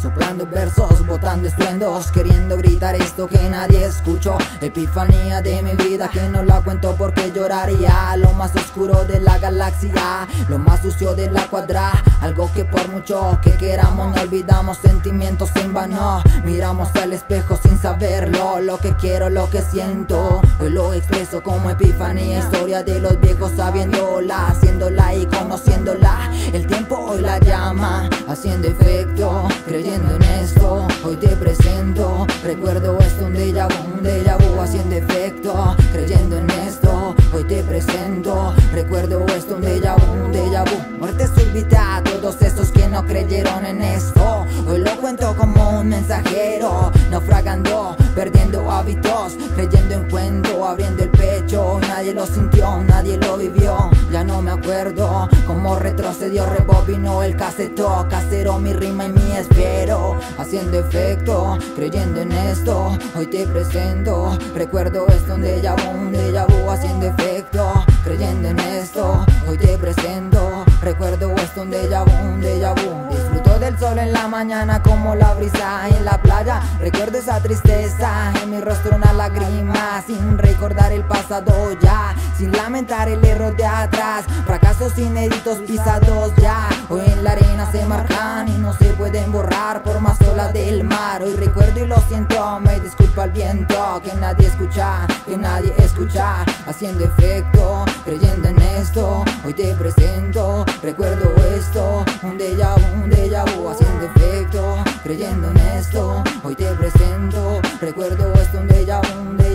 Soplando versos, botando estruendos Queriendo gritar esto que nadie escuchó. Epifanía de mi vida que no la cuento porque lloraría. Lo más oscuro de la galaxia Lo más sucio de la cuadra. Algo que por mucho que queramos no olvidamos Sentimientos en vano. Miramos al espejo sin saberlo Lo que quiero, lo que siento. Hoy lo expreso como epifanía Historia de los viejos sabiéndola Haciéndola y conociéndola. El tiempo hoy la llama Haciendo efecto, como un mensajero Naufragando, perdiendo hábitos Creyendo en cuento, abriendo el pecho Nadie lo sintió, nadie lo vivió Ya no me acuerdo cómo retrocedió Rebobinó el caseto Casero mi rima y mi espero Haciendo efecto, creyendo en esto Hoy te presento Recuerdo esto, un déjà vu, un déjà vu Haciendo efecto, creyendo en esto Hoy te presento Recuerdo esto, un déjà vu, un déjà vu Del sol en la mañana como la brisa en la playa. Recuerdo esa tristeza, en mi rostro una lágrima Sin recordar el pasado ya Sin lamentar el error de atrás. Fracasos inéditos pisados ya Hoy en la arena se marcan y no se pueden borrar Por más olas del mar. Hoy recuerdo y lo siento, me disculpa el viento Que nadie escucha, que nadie escucha Haciendo efecto, creyendo en esto Hoy te presento, recuerdo déjà vu haciendo efecto Creyendo en esto, hoy te presento Recuerdo esto, un déjà un déjà